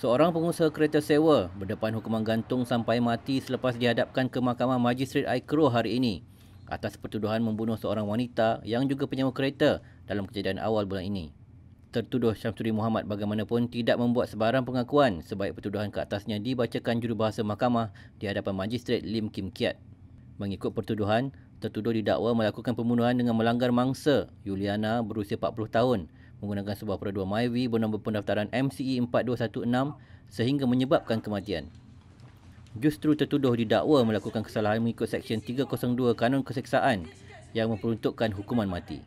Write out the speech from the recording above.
Seorang pengusaha kereta sewa berdepan hukuman gantung sampai mati selepas dihadapkan ke Mahkamah Magistrate Aikro hari ini atas pertuduhan membunuh seorang wanita yang juga penyewa kereta dalam kejadian awal bulan ini. Tertuduh Syamsuri Muhammad bagaimanapun tidak membuat sebarang pengakuan sebaik pertuduhan ke atasnya dibacakan jurubahasa mahkamah di hadapan Magistrate Lim Kim Kiat. Mengikut pertuduhan, tertuduh didakwa melakukan pembunuhan dengan melanggar mangsa Yuliana berusia 40 tahun menggunakan sebuah perodua Myvi bernombor pendaftaran MCE 4216 sehingga menyebabkan kematian. Justru tertuduh didakwa melakukan kesalahan mengikut Seksyen 302 Kanun Keseksaan yang memperuntukkan hukuman mati.